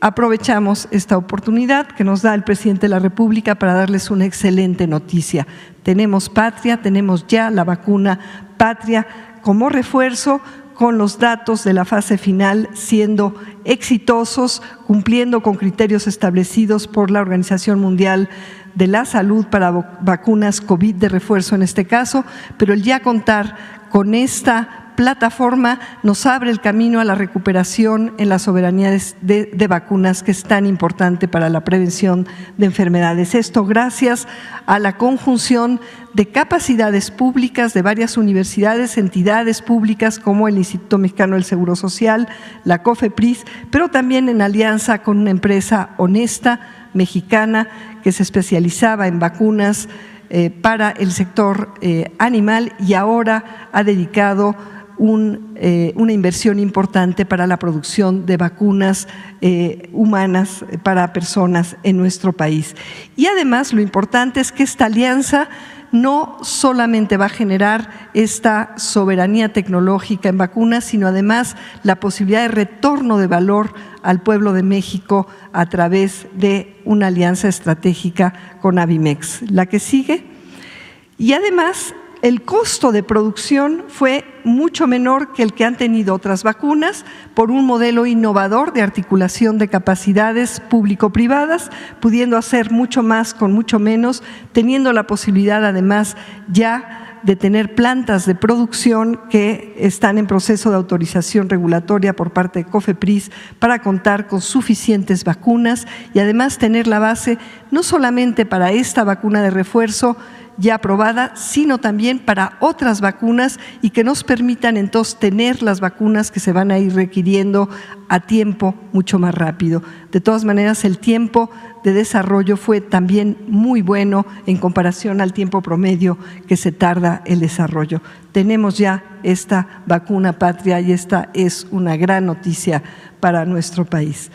aprovechamos esta oportunidad que nos da el presidente de la República para darles una excelente noticia. Tenemos patria, tenemos ya la vacuna patria como refuerzo con los datos de la fase final siendo exitosos, cumpliendo con criterios establecidos por la Organización Mundial de la Salud para vacunas COVID de refuerzo en este caso, pero el ya contar con esta plataforma nos abre el camino a la recuperación en las soberanías de, vacunas, que es tan importante para la prevención de enfermedades. Esto gracias a la conjunción de capacidades públicas de varias universidades, entidades públicas como el Instituto Mexicano del Seguro Social, la COFEPRIS, pero también en alianza con una empresa honesta mexicana que se especializaba en vacunas eh, para el sector eh, animal y ahora ha dedicado eh, una inversión importante para la producción de vacunas eh, humanas para personas en nuestro país. Y además lo importante es que esta alianza no solamente va a generar esta soberanía tecnológica en vacunas, sino además la posibilidad de retorno de valor al pueblo de México a través de una alianza estratégica con Avimex. La que sigue. Y además el costo de producción fue mucho menor que el que han tenido otras vacunas por un modelo innovador de articulación de capacidades público-privadas, pudiendo hacer mucho más con mucho menos, teniendo la posibilidad además ya de tener plantas de producción que están en proceso de autorización regulatoria por parte de COFEPRIS para contar con suficientes vacunas y además tener la base no solamente para esta vacuna de refuerzo, ya aprobada, sino también para otras vacunas y que nos permitan entonces tener las vacunas que se van a ir requiriendo a tiempo mucho más rápido. De todas maneras, el tiempo de desarrollo fue también muy bueno en comparación al tiempo promedio que se tarda el desarrollo. Tenemos ya esta vacuna patria y esta es una gran noticia para nuestro país.